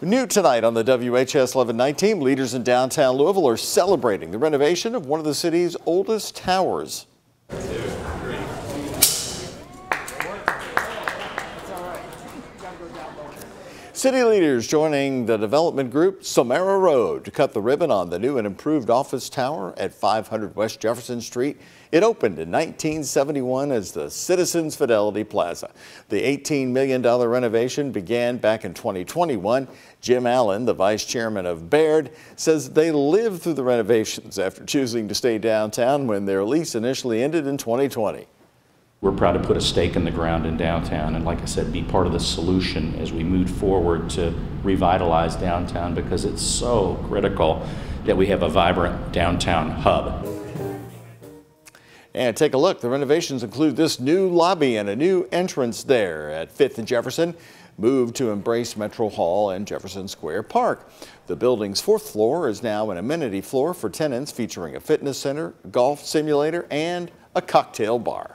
New tonight on the WHS 1119, leaders in downtown Louisville are celebrating the renovation of one of the city's oldest towers. City leaders joining the development group Somera Road to cut the ribbon on the new and improved office tower at 500 West Jefferson Street. It opened in 1971 as the Citizens Fidelity Plaza. The $18 million renovation began back in 2021. Jim Allen, the vice chairman of Baird, says they lived through the renovations after choosing to stay downtown when their lease initially ended in 2020. We're proud to put a stake in the ground in downtown and, like I said, be part of the solution as we move forward to revitalize downtown because it's so critical that we have a vibrant downtown hub. And take a look. The renovations include this new lobby and a new entrance there at 5th and Jefferson, moved to embrace Metro Hall and Jefferson Square Park. The building's fourth floor is now an amenity floor for tenants featuring a fitness center, golf simulator, and a cocktail bar.